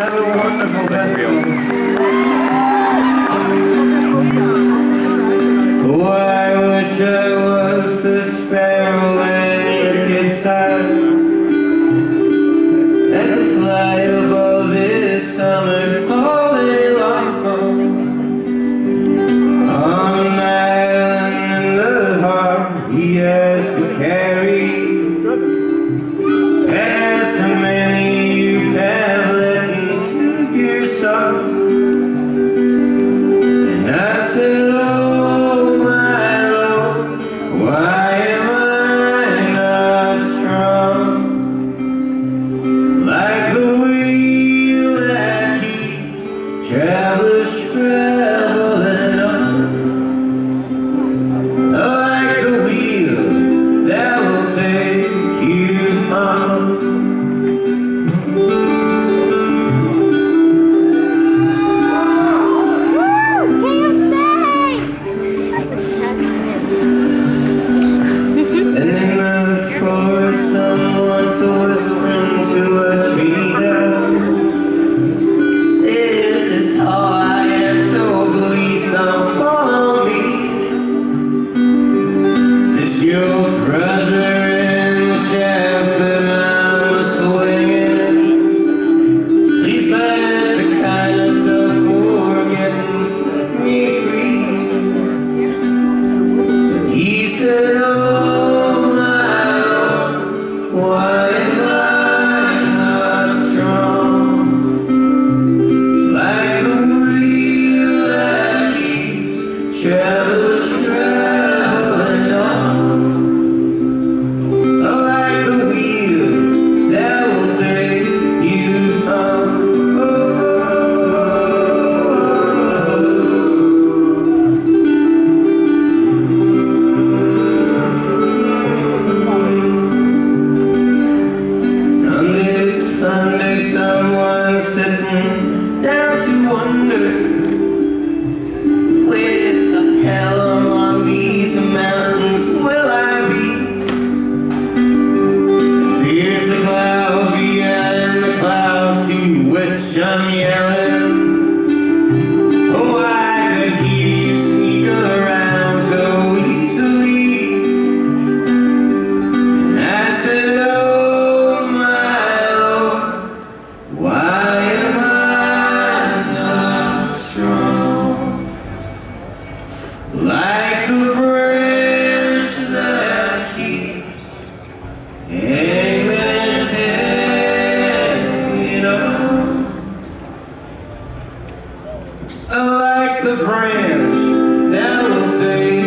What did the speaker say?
Have a wonderful festival. I wish I was the sparrow in your kid's hat. At the above. the branch that'll take